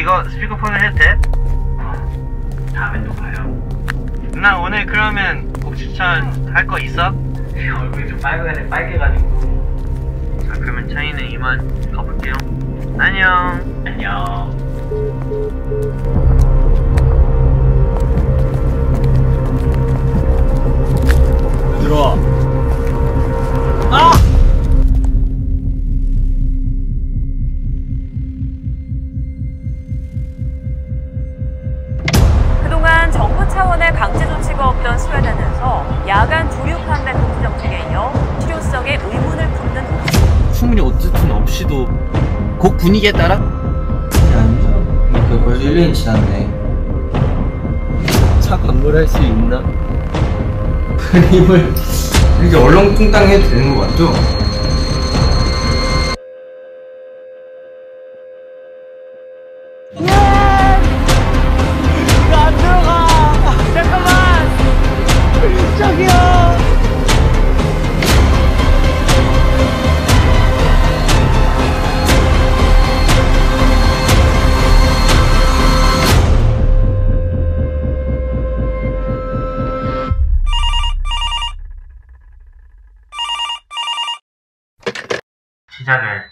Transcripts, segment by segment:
이거 스피커폰을 해도 돼? 다음에 또 봐요 나 오늘 그러면 곡 추천 할 거 있어? 얼굴이 좀 빨개, 빨개가지고 자 그러면 차이는 이만 가볼게요. 안녕. 안녕 정부 차원의 강제 조치가 없던 스웨덴에서 야간 주류 판매 금지 정책에 이어 실효성에 의문을 품는 충분히 어쨌든 없이도 곡 분위기에 따라 아니죠. 그 벌써 1년이 지났네. 차 광고를 할수 있나? 그림을 이렇게 얼렁뚱땅 해도 되는 거 맞죠? 시작을.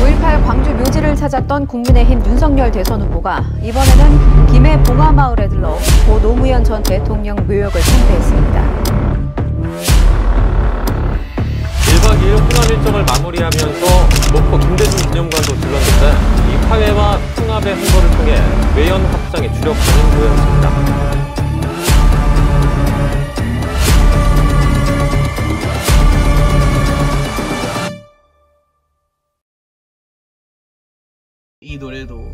5.18 광주 묘지를 찾았던 국민의힘 윤석열 대선 후보가 이번에는 김해 봉화마을에 들러 고 노무현 전 대통령 묘역을 참배했습니다. 1박 2일 호남 일정을 마무리하면서 목포 김대중 기념관도 들렀는데 이 화해와 통합의 행보를 통해 외연 합장에 주력하는 모양입니다. 이 노래도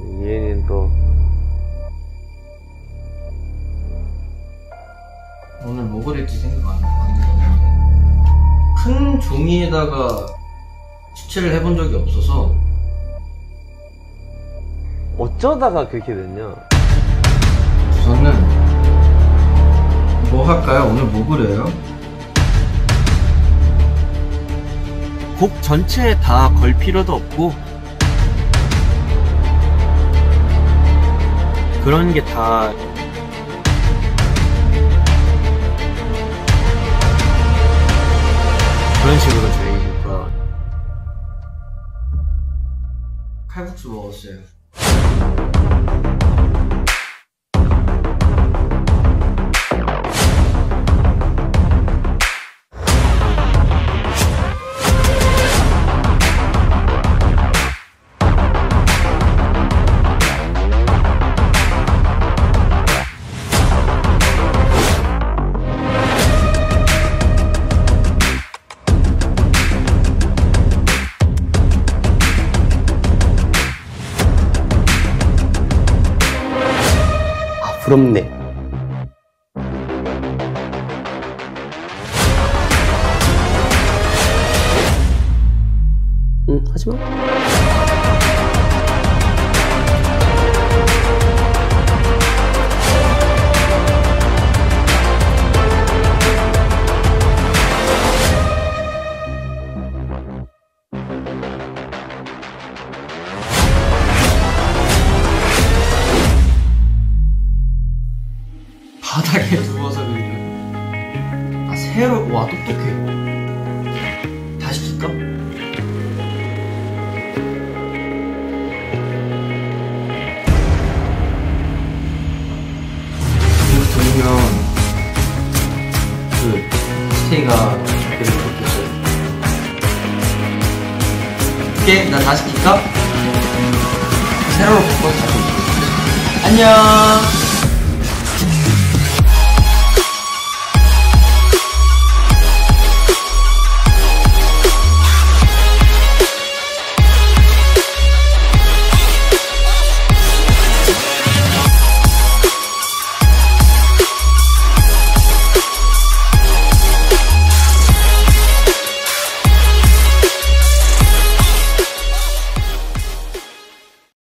이해는 또 오늘 뭐 그릴지 생각 안, 안 해봤는데 큰 종이에다가 수채를 해본 적이 없어서 어쩌다가 그렇게 됐냐? 저는 뭐 할까요? 오늘 뭐 그려요? 곡 전체에 다 걸 필요도 없고 그런 게 다 그런 식으로 저희가 칼국수 먹었어요. 부럽네. 응, 하지 마. 아 새로 와 똑똑해. 다시 줄까? 이거 들으면 그 스테이가 되게 좋겠어요. 오케이 나 다시 킬까? 세로로 바꿔서 다시. 안녕.